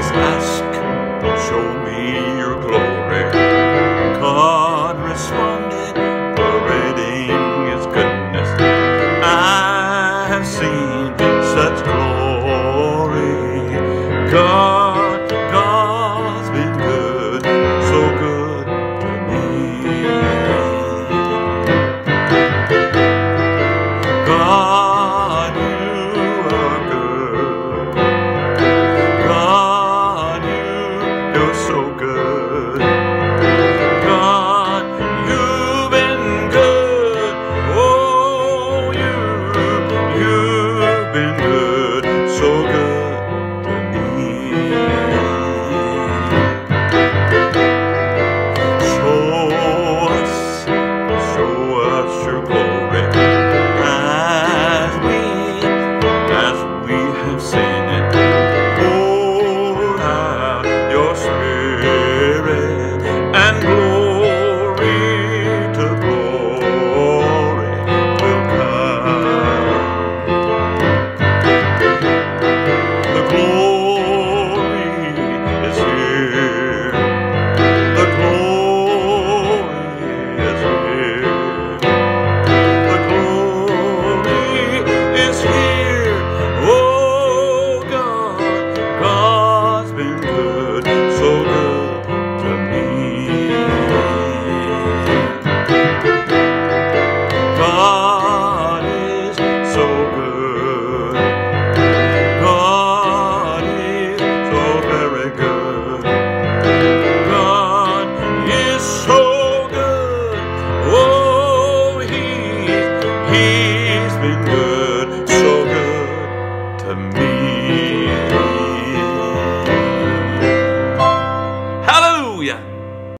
just ask, show me your glory. God responded, parading his goodness. I have seen such glory. God we have seen it. He's been good, so good to me.